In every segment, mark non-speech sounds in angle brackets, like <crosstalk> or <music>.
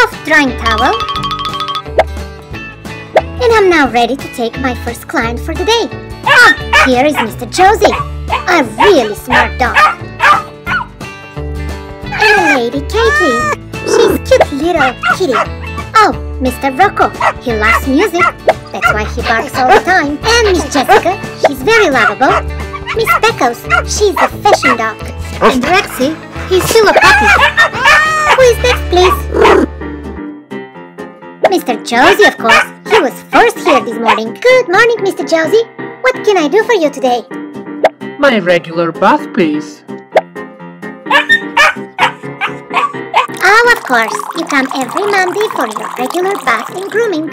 soft drying towel. And I'm now ready to take my first client for the day. Here is Mr. Josie, a really smart dog. And Lady Caitlin, she's cute little kitty. Oh, Mr. Rocco, he loves music, that's why he barks all the time. And Miss Jessica, she's very lovable. Miss Speckles, she's a fashion dog. And Rexy, he's still a puppy. Who is next, please? Mr. Josie, of course. He was first here this morning. Good morning, Mr. Josie. What can I do for you today? My regular bath, please. Oh, of course. You come every Monday for your regular bath and grooming.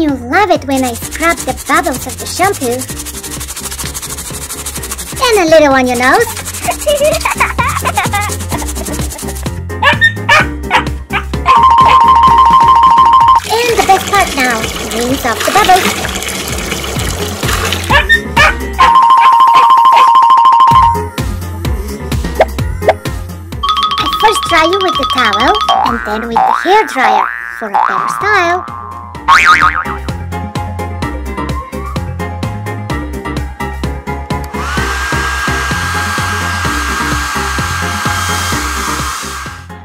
You love it when I scrub the bubbles of the shampoo. And a little on your nose. <laughs> bubbles. I first dry you with the towel and then with the hair dryer for a better style.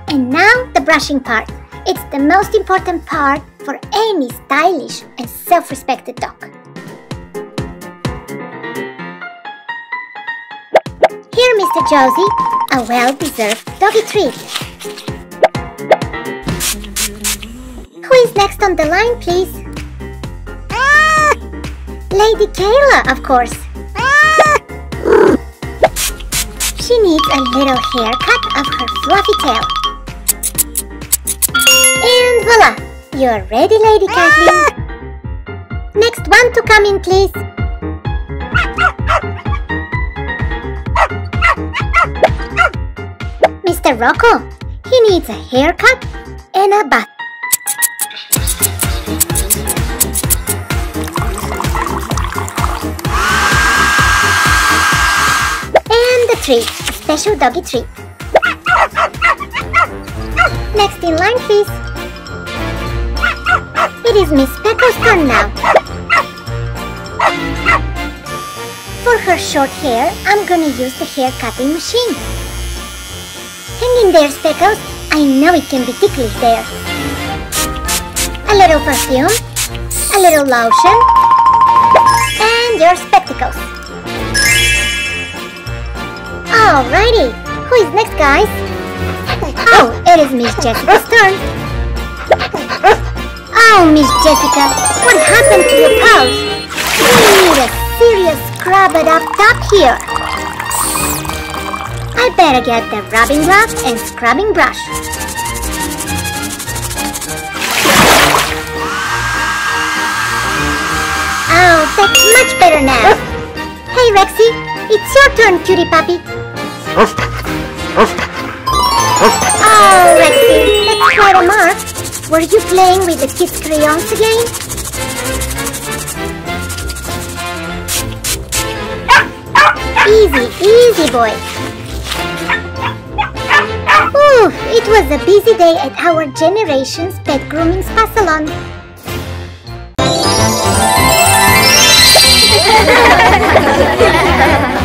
And now the brushing part. It's the most important part for any stylish and self-respected dog. Here, Mr. Josie, a well-deserved doggy treat. Who is next on the line, please? Lady Kayla, of course. She needs a little haircut of her fluffy tail. Voila! You're ready, Lady Kathleen. Next one to come in, please. Mr. Rocco, he needs a haircut and a bath. And the treat, special doggy treat. Next in line, please. It is Miss Speckle's turn now. For her short hair, I'm gonna use the hair cutting machine. Hang in there, Speckles. I know it can be ticklish there. A little perfume, a little lotion, and your spectacles. Alrighty, who is next, guys? <laughs> Oh, it is Miss Jessica's turn. Oh, Miss Jessica, what happened to your paws? We need a serious scrub it up top here. I better get the rubbing glove and scrubbing brush. Oh, that's much better now. Hey, Rexy, it's your turn, cutie puppy. <laughs> Oh, Rexy, that's quite a mark. Were you playing with the kids' crayons again? Easy, easy, boy. Ooh, it was a busy day at our generation's pet grooming spa salon. <laughs>